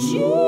you